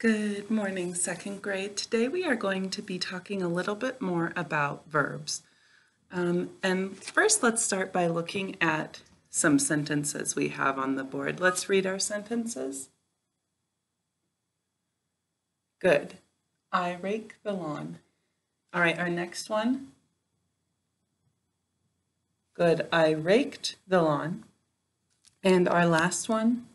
Good morning, second grade. Today we are going to be talking a little bit more about verbs. Um, and first, let's start by looking at some sentences we have on the board. Let's read our sentences. Good. I rake the lawn. All right, our next one. Good. I raked the lawn. And our last one.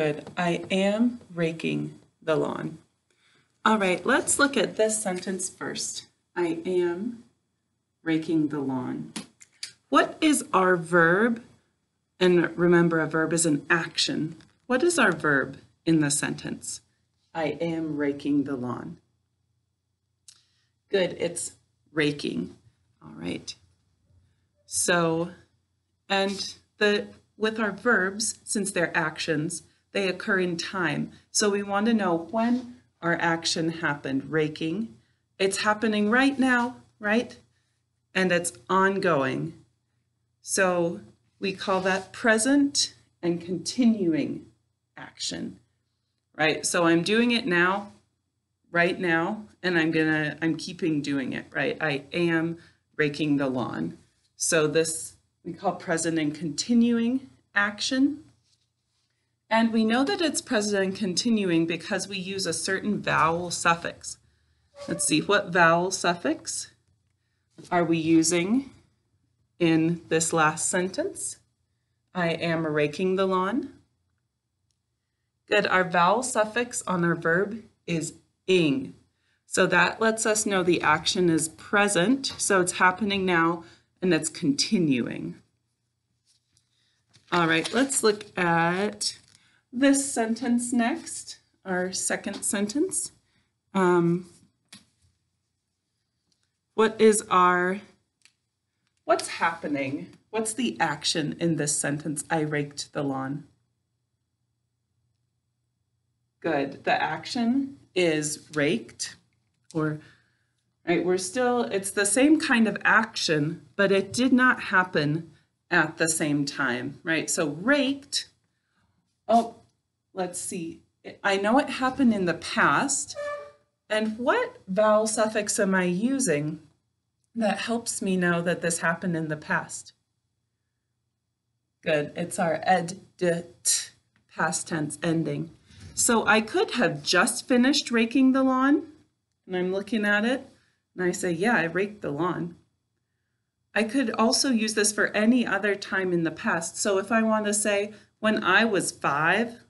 Good. I am raking the lawn. All right, let's look at this sentence first. I am raking the lawn. What is our verb? And remember, a verb is an action. What is our verb in the sentence? I am raking the lawn. Good, it's raking. All right. So, and the with our verbs, since they're actions, they occur in time. So we want to know when our action happened, raking. It's happening right now, right? And it's ongoing. So we call that present and continuing action, right? So I'm doing it now, right now, and I'm gonna, I'm keeping doing it, right? I am raking the lawn. So this we call present and continuing action. And we know that it's present and continuing because we use a certain vowel suffix. Let's see, what vowel suffix are we using in this last sentence? I am raking the lawn. Good, our vowel suffix on our verb is ing. So that lets us know the action is present, so it's happening now and it's continuing. All right, let's look at this sentence next, our second sentence. Um, what is our, what's happening? What's the action in this sentence? I raked the lawn. Good. The action is raked or right we're still it's the same kind of action but it did not happen at the same time right so raked oh let's see, I know it happened in the past. And what vowel suffix am I using that helps me know that this happened in the past? Good, it's our ed, -t, past tense ending. So I could have just finished raking the lawn, and I'm looking at it, and I say, yeah, I raked the lawn. I could also use this for any other time in the past. So if I want to say, when I was five,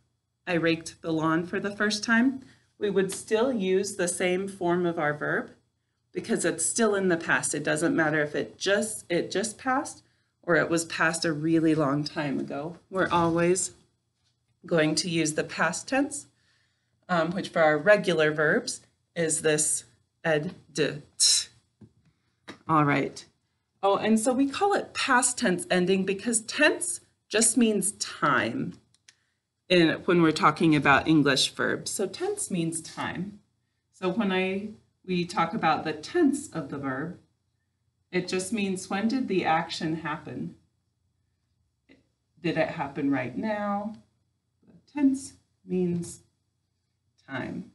I raked the lawn for the first time, we would still use the same form of our verb because it's still in the past. It doesn't matter if it just it just passed or it was passed a really long time ago. We're always going to use the past tense, um, which for our regular verbs is this ed, de. All right. Oh, and so we call it past tense ending because tense just means time in, when we're talking about English verbs. So tense means time. So when I we talk about the tense of the verb, it just means when did the action happen? Did it happen right now? The tense means time.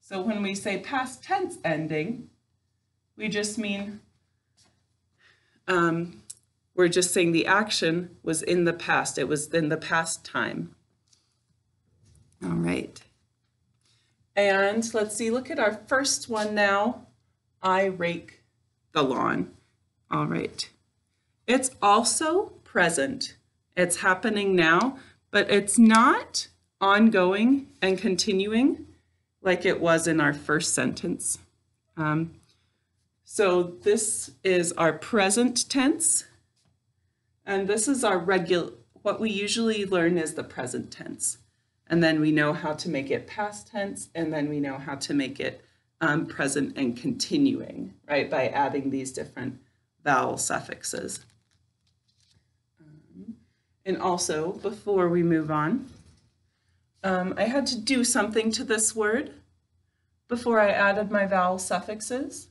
So when we say past tense ending, we just mean um, we're just saying the action was in the past. It was in the past time. All right. And let's see, look at our first one now. I rake the lawn. All right. It's also present. It's happening now, but it's not ongoing and continuing like it was in our first sentence. Um, so this is our present tense, and this is our regular, what we usually learn is the present tense and then we know how to make it past tense, and then we know how to make it um, present and continuing, right, by adding these different vowel suffixes. Um, and also, before we move on, um, I had to do something to this word before I added my vowel suffixes.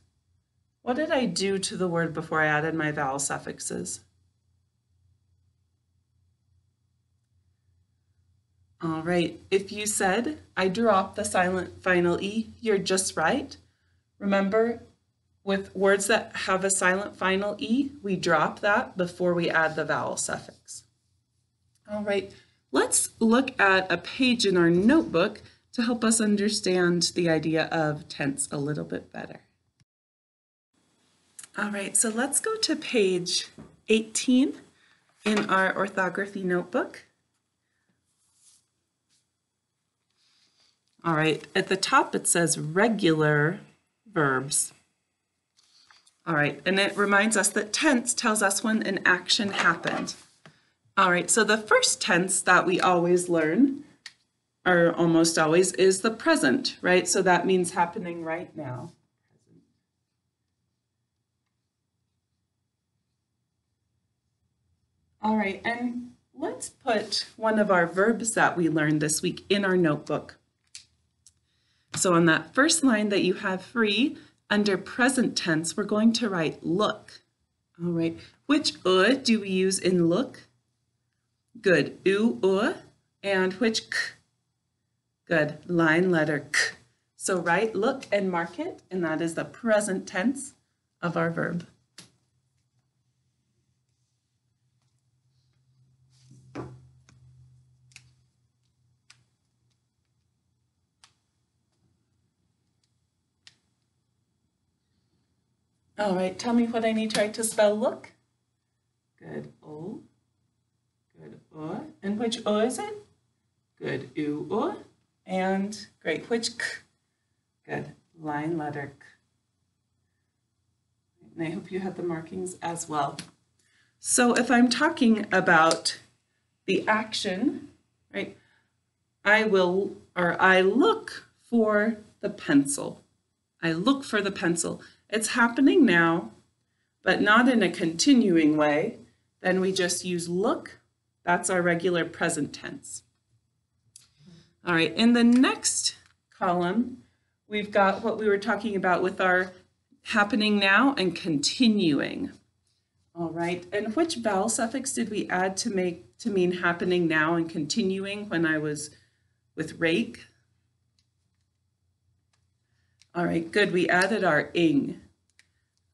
What did I do to the word before I added my vowel suffixes? All right, if you said, I drop the silent final E, you're just right. Remember, with words that have a silent final E, we drop that before we add the vowel suffix. All right, let's look at a page in our notebook to help us understand the idea of tense a little bit better. All right, so let's go to page 18 in our orthography notebook. All right, at the top it says regular verbs. All right, and it reminds us that tense tells us when an action happened. All right, so the first tense that we always learn, or almost always, is the present, right? So that means happening right now. All right, and let's put one of our verbs that we learned this week in our notebook. So on that first line that you have free, under present tense, we're going to write look. All right, which uh do we use in look? Good, u, uh, and which k? Good, line letter k. So write look and mark it, and that is the present tense of our verb. All right, tell me what I need to write to spell look. Good, O. Good, O. And which O is it? Good, U, O. And great, which K? Good, line letter K. And I hope you have the markings as well. So if I'm talking about the action, right, I will, or I look for the pencil. I look for the pencil. It's happening now, but not in a continuing way. Then we just use look. That's our regular present tense. All right, in the next column, we've got what we were talking about with our happening now and continuing. All right, and which vowel suffix did we add to make to mean happening now and continuing when I was with rake? All right, good. We added our ing.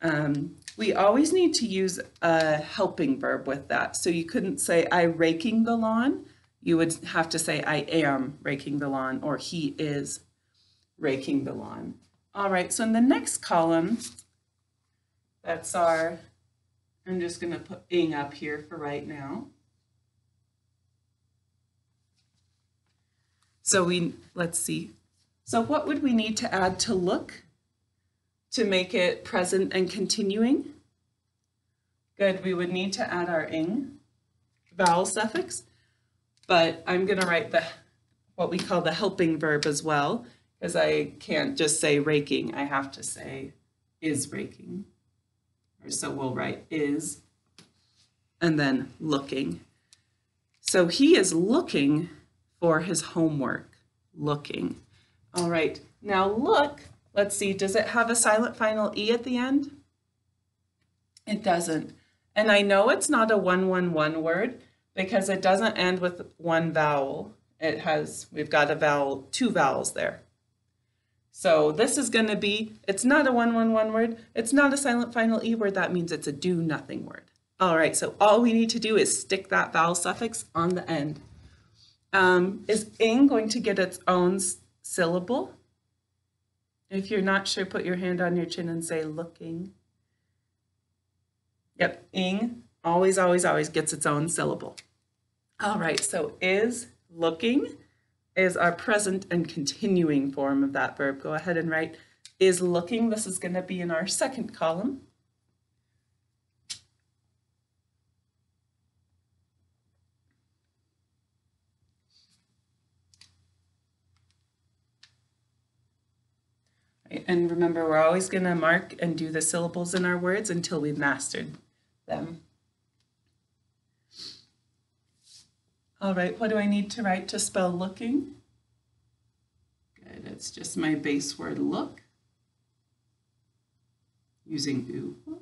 Um, we always need to use a helping verb with that. So you couldn't say, I raking the lawn. You would have to say, I am raking the lawn, or he is raking the lawn. All right, so in the next column, that's our, I'm just going to put ing up here for right now. So we, let's see, so what would we need to add to look to make it present and continuing? Good, we would need to add our ing vowel suffix, but I'm going to write the what we call the helping verb as well, because I can't just say raking. I have to say is raking. So we'll write is and then looking. So he is looking for his homework, looking. All right, now look, let's see, does it have a silent final E at the end? It doesn't. And I know it's not a 111 word because it doesn't end with one vowel. It has, we've got a vowel, two vowels there. So this is going to be, it's not a 111 word. It's not a silent final E word. That means it's a do nothing word. All right, so all we need to do is stick that vowel suffix on the end. Um, is ing going to get its own syllable. If you're not sure, put your hand on your chin and say looking. Yep, ing always, always, always gets its own syllable. All right, so is looking is our present and continuing form of that verb. Go ahead and write is looking. This is going to be in our second column. And remember, we're always going to mark and do the syllables in our words until we've mastered them. All right, what do I need to write to spell looking? Good, it's just my base word look using oo.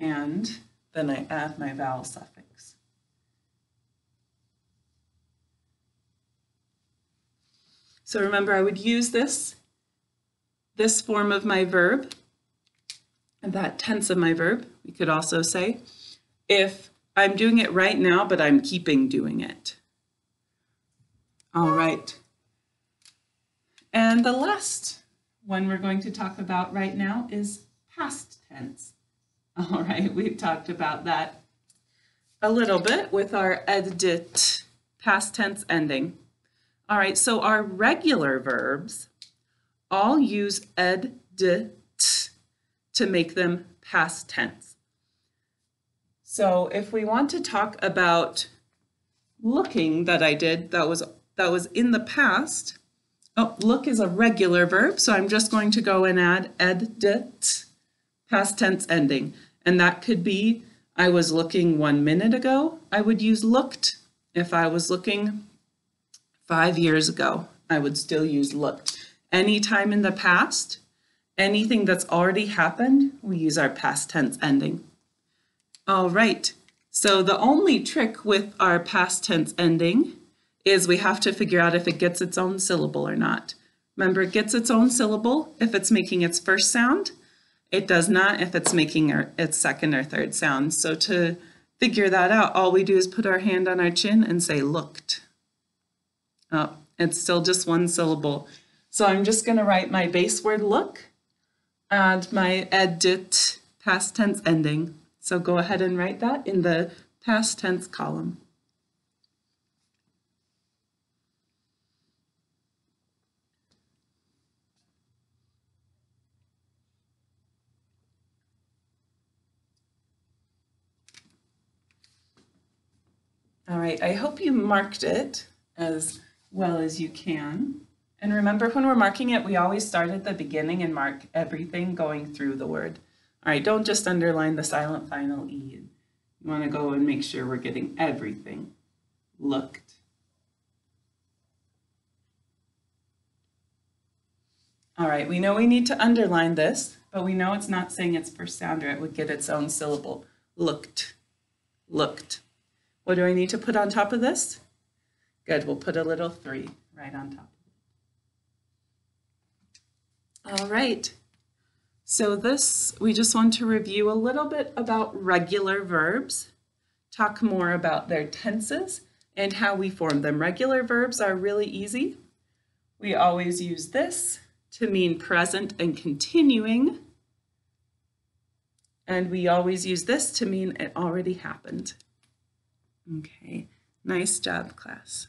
And then I add my vowel suffix. So remember, I would use this, this form of my verb, and that tense of my verb, we could also say, if I'm doing it right now, but I'm keeping doing it. All right. And the last one we're going to talk about right now is past tense. All right, we've talked about that a little bit with our edit past tense ending. All right, so our regular verbs all use ed to make them past tense. So if we want to talk about looking that I did, that was that was in the past. Oh, look is a regular verb, so I'm just going to go and add ed past tense ending. And that could be I was looking one minute ago, I would use looked. If I was looking five years ago, I would still use looked. Anytime in the past, anything that's already happened, we use our past tense ending. All right, so the only trick with our past tense ending is we have to figure out if it gets its own syllable or not. Remember, it gets its own syllable if it's making its first sound, it does not if it's making its second or third sound. So to figure that out, all we do is put our hand on our chin and say looked. Oh, it's still just one syllable. So I'm just going to write my base word look and my edit past tense ending. So go ahead and write that in the past tense column. All right, I hope you marked it as well as you can. And remember when we're marking it, we always start at the beginning and mark everything going through the word. All right, don't just underline the silent final E. You want to go and make sure we're getting everything looked. All right, we know we need to underline this, but we know it's not saying its first sound or it would get its own syllable. Looked, looked. What do I need to put on top of this? Good, we'll put a little three right on top. All right, so this, we just want to review a little bit about regular verbs, talk more about their tenses and how we form them. Regular verbs are really easy. We always use this to mean present and continuing. And we always use this to mean it already happened. Okay, nice job, class.